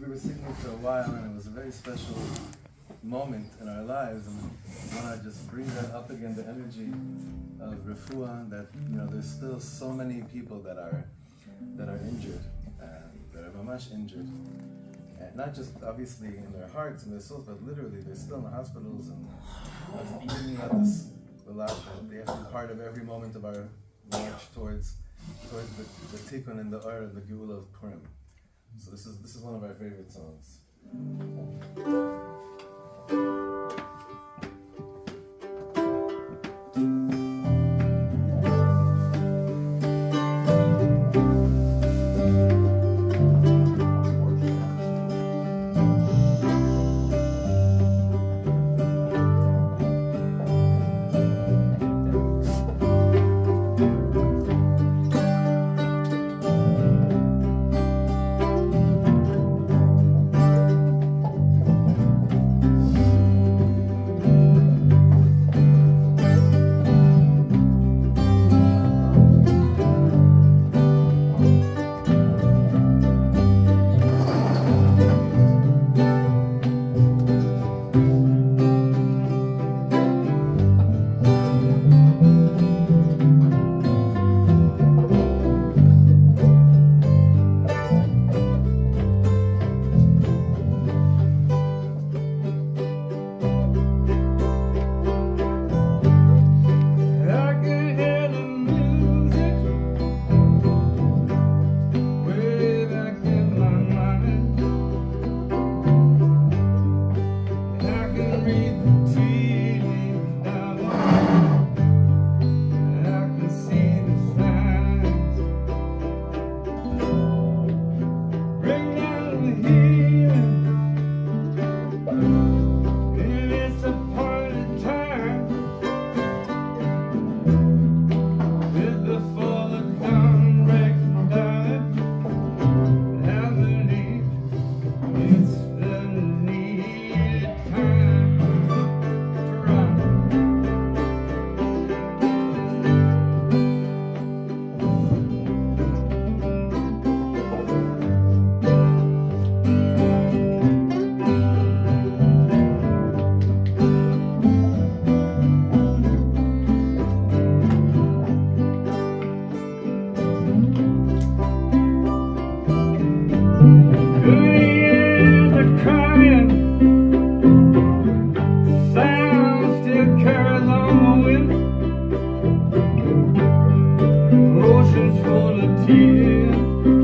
we were singing for a while, and it was a very special moment in our lives, and I want to just bring that up again, the energy of refuah. That you know, there's still so many people that are that are injured, uh, that are mamash injured, and not just obviously in their hearts and their souls, but literally they're still in the hospitals and bringing out this they have to be part of every moment of our march towards towards the, the tikkun and the or the geula of Purim. So this is this is one of my favorite songs. ocean's full of tears.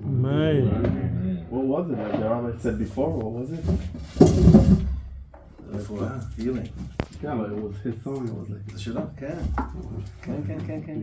Man. What was it? Like I said before, what was it? That's what I'm feeling. Yeah, but it was his song. It was like, shut up, can. Can, can, can, can.